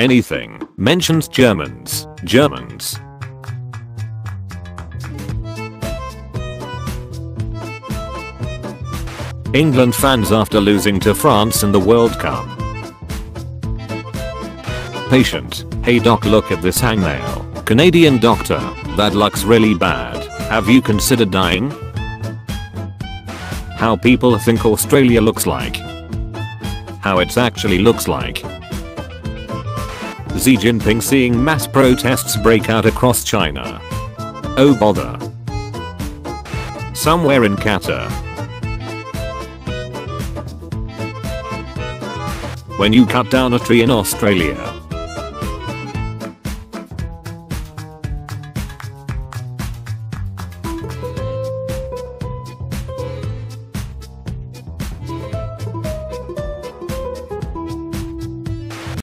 Anything mentions Germans. Germans. England fans after losing to France in the World Cup. Patient. Hey doc look at this hangnail. Canadian doctor. That looks really bad. Have you considered dying? How people think Australia looks like. How it actually looks like. Xi Jinping seeing mass protests break out across China. Oh bother. Somewhere in Qatar. When you cut down a tree in Australia,